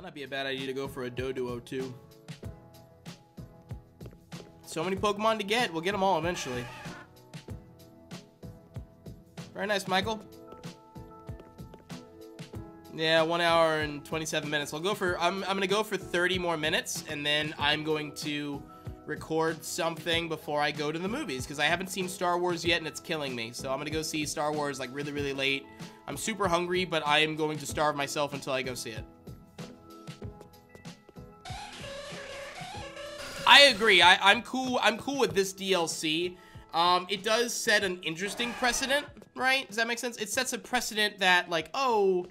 Might not be a bad idea to go for a Doduo too. So many Pokemon to get. We'll get them all eventually. Very nice, Michael. Yeah, one hour and 27 minutes. I'll go for, I'm, I'm going to go for 30 more minutes, and then I'm going to record something before I go to the movies, because I haven't seen Star Wars yet, and it's killing me. So I'm going to go see Star Wars, like, really, really late. I'm super hungry, but I am going to starve myself until I go see it. I agree. I, I'm cool. I'm cool with this DLC. Um, it does set an interesting precedent, right? Does that make sense? It sets a precedent that, like, oh,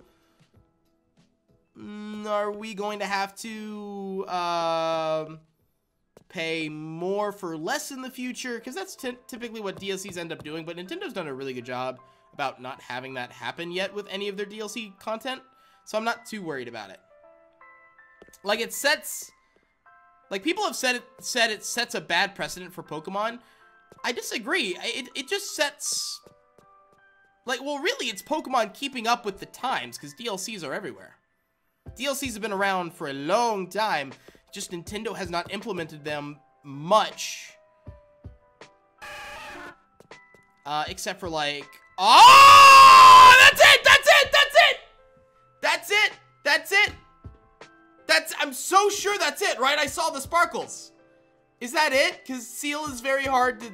mm, are we going to have to um, pay more for less in the future? Because that's typically what DLCs end up doing. But Nintendo's done a really good job about not having that happen yet with any of their DLC content. So I'm not too worried about it. Like, it sets like people have said it said it sets a bad precedent for Pokemon. I disagree. It it just sets like well really it's Pokemon keeping up with the times cuz DLCs are everywhere. DLCs have been around for a long time. Just Nintendo has not implemented them much. Uh, except for like, oh, I'm so sure that's it, right? I saw the sparkles. Is that it? Because Seel is very hard to...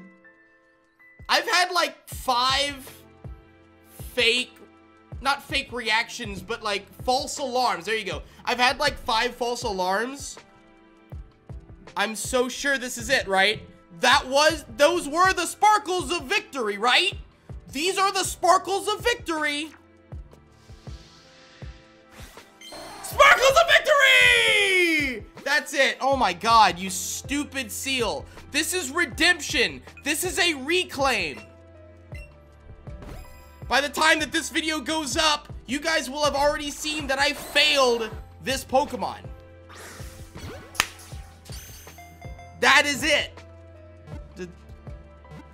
I've had like five fake, not fake reactions, but like false alarms. There you go. I've had like five false alarms. I'm so sure this is it, right? That was, those were the sparkles of victory, right? These are the sparkles of victory. Sparkles of victory! That's it. Oh my god, you stupid Seel. This is redemption. This is a reclaim. By the time that this video goes up, you guys will have already seen that I failed this Pokemon. That is it. This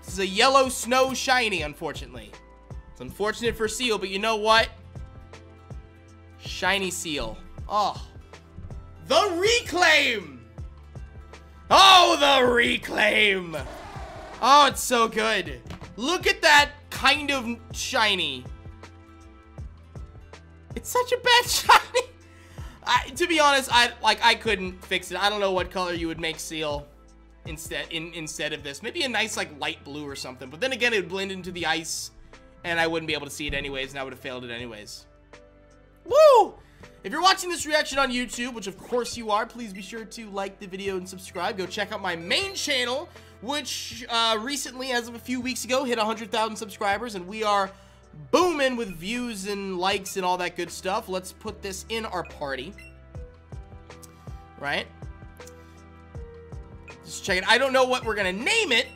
is a yellow snow shiny, unfortunately. It's unfortunate for Seel, but you know what? Shiny Seel. Oh. The Reclaim! Oh, the Reclaim! Oh, it's so good. Look at that kind of shiny. It's such a bad shiny. I, to be honest, I like I couldn't fix it. I don't know what color you would make Seel instead in instead of this. Maybe a nice like light blue or something. But then again, it would blend into the ice, and I wouldn't be able to see it anyways, and I would have failed it anyways. Woo! If you're watching this reaction on YouTube, which of course you are, please be sure to like the video and subscribe. Go check out my main channel, which uh, recently, as of a few weeks ago, hit 100,000 subscribers, and we are booming with views and likes and all that good stuff. Let's put this in our party. Right? Just check it. I don't know what we're going to name it.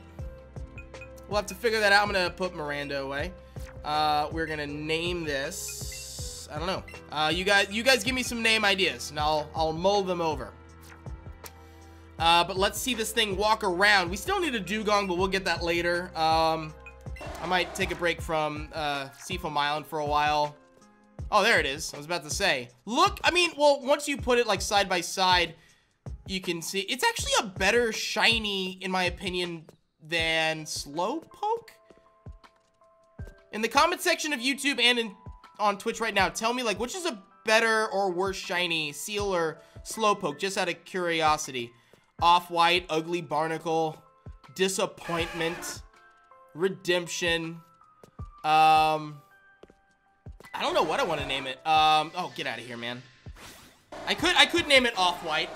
We'll have to figure that out. I'm going to put Miranda away. Uh, we're going to name this... I don't know. Uh, you guys, you guys give me some name ideas, and I'll I'll mull them over. Uh, but let's see this thing walk around. We still need a Dewgong, but we'll get that later. Um, I might take a break from uh, Seafoam Island for a while. Oh, there it is. I was about to say. Look, I mean, well, once you put it like side by side, you can see it's actually a better shiny, in my opinion, than Slowpoke. In the comment section of YouTube and in on Twitch right now, tell me, like, which is a better or worse shiny, Seel or Slowpoke, just out of curiosity. Off-White, Ugly Barnacle, Disappointment, Redemption, um... I don't know what I want to name it. Um, oh, get out of here, man. I could, I could name it Off-White.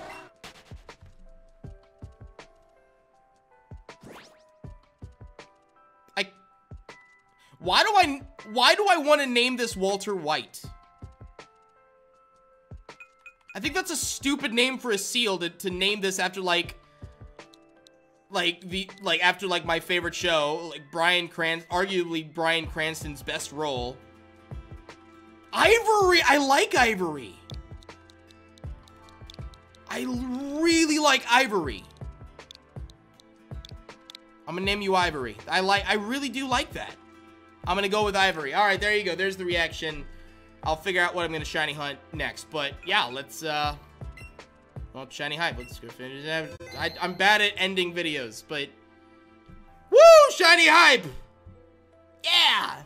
Why do I why do I want to name this Walter White? I think that's a stupid name for a seal to, to name this after like like the like after like my favorite show, like Bryan Cran arguably Bryan Cranston's best role. Ivory, I like Ivory. I really like Ivory. I'm gonna name you Ivory. I like I really do like that. I'm gonna go with Ivory. All right, there you go. There's the reaction. I'll figure out what I'm gonna shiny hunt next. But yeah, let's uh well shiny hype. Let's go finish that. I, I'm bad at ending videos, but Woo! Shiny hype! Yeah!